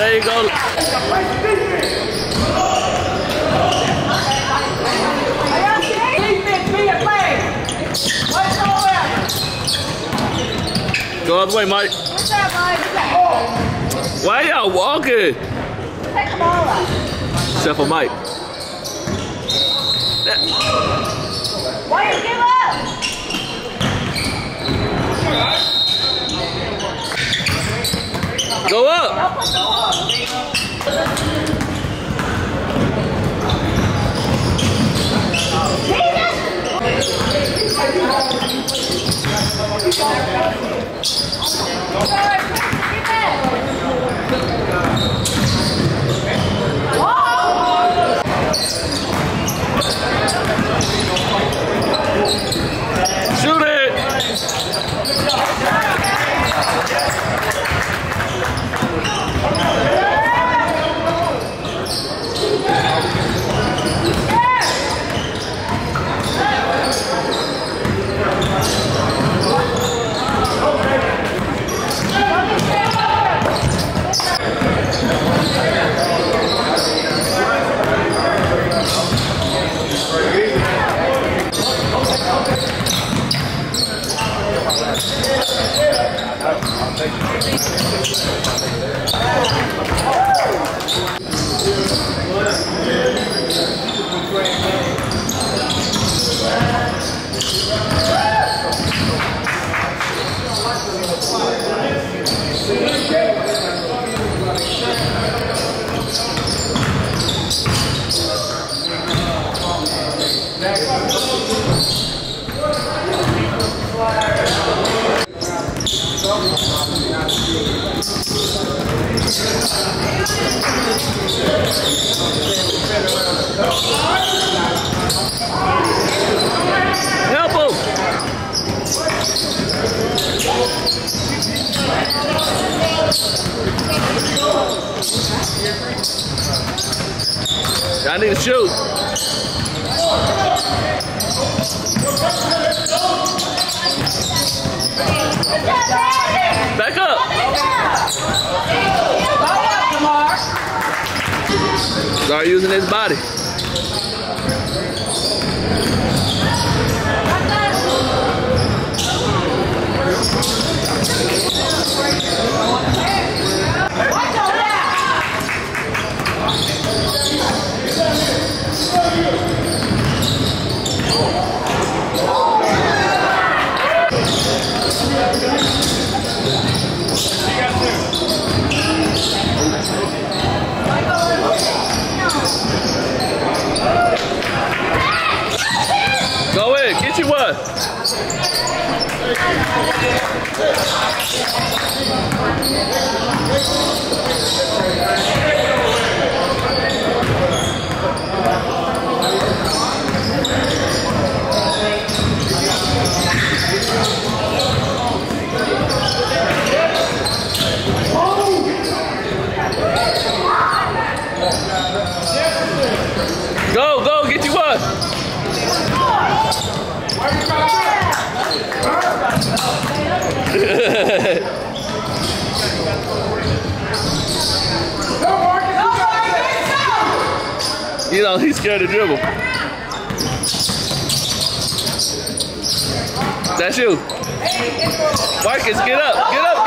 There you go. Go the way, Mike. Why y'all walking? Except for Mike. Why you give up? Go up. Go up. I need to shoot. Back up. Start using his body. Go in, get you one. Go, go, get you one. You know, he's scared to dribble. That's you. Marcus, get up, get up,